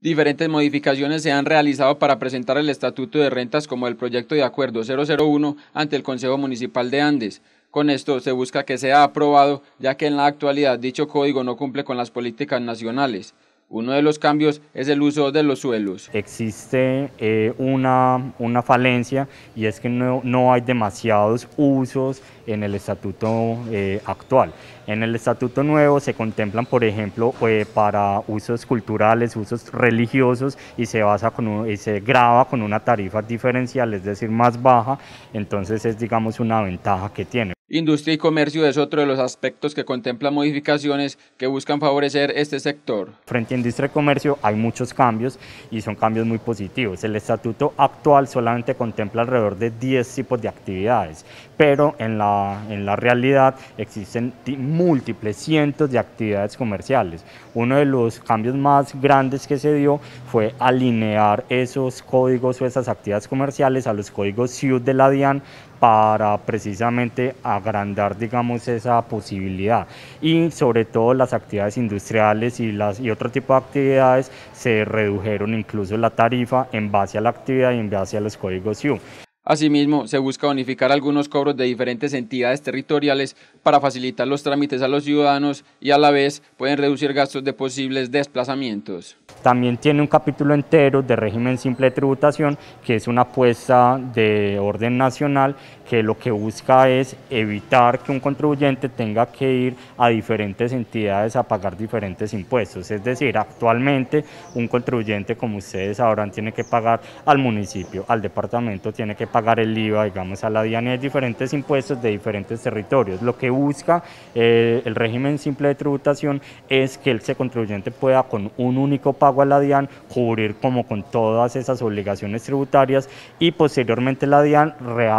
Diferentes modificaciones se han realizado para presentar el Estatuto de Rentas como el proyecto de acuerdo 001 ante el Consejo Municipal de Andes. Con esto se busca que sea aprobado, ya que en la actualidad dicho código no cumple con las políticas nacionales. Uno de los cambios es el uso de los suelos. Existe eh, una, una, falencia y es que no, no, hay demasiados usos en el estatuto eh, actual. En el estatuto nuevo se contemplan, por ejemplo, eh, para usos culturales, usos religiosos y se, basa con y se graba con una tarifa diferencial, es decir, más baja, entonces es digamos una ventaja que tiene. Industria y comercio es otro de los aspectos que contemplan modificaciones que buscan favorecer este sector. Frente a industria y comercio hay muchos cambios y son cambios muy positivos. El estatuto actual solamente contempla alrededor de 10 tipos de actividades, pero en la, en la realidad existen múltiples cientos de actividades comerciales. Uno de los cambios más grandes que se dio fue alinear esos códigos o esas actividades comerciales a los códigos SIUD de la DIAN para precisamente agrandar digamos esa posibilidad y sobre todo las actividades industriales y, las, y otro tipo de actividades se redujeron incluso la tarifa en base a la actividad y en base a los códigos SIU. Asimismo, se busca unificar algunos cobros de diferentes entidades territoriales para facilitar los trámites a los ciudadanos y a la vez pueden reducir gastos de posibles desplazamientos. También tiene un capítulo entero de régimen simple de tributación, que es una apuesta de orden nacional que lo que busca es evitar que un contribuyente tenga que ir a diferentes entidades a pagar diferentes impuestos. Es decir, actualmente un contribuyente, como ustedes sabrán, tiene que pagar al municipio, al departamento, tiene que pagar el IVA, digamos, a la DIAN y diferentes impuestos de diferentes territorios. Lo que busca eh, el régimen simple de tributación es que ese contribuyente pueda con un único pago a la DIAN cubrir como con todas esas obligaciones tributarias y posteriormente la DIAN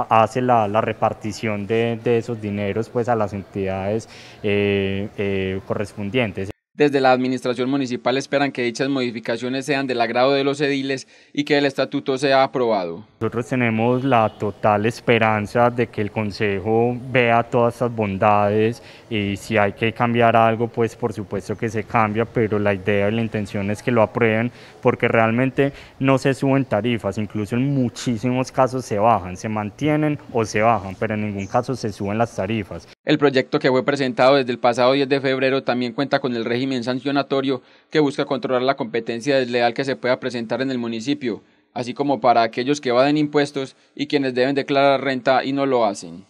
hace la, repartición de, esos dineros pues a las entidades eh, eh, correspondientes. Desde la administración municipal esperan que dichas modificaciones sean del agrado de los ediles y que el estatuto sea aprobado. Nosotros tenemos la total esperanza de que el Consejo vea todas estas bondades y si hay que cambiar algo, pues por supuesto que se cambia, pero la idea y la intención es que lo aprueben porque realmente no se suben tarifas, incluso en muchísimos casos se bajan, se mantienen o se bajan, pero en ningún caso se suben las tarifas. El proyecto que fue presentado desde el pasado 10 de febrero también cuenta con el sancionatorio que busca controlar la competencia desleal que se pueda presentar en el municipio así como para aquellos que evaden impuestos y quienes deben declarar renta y no lo hacen.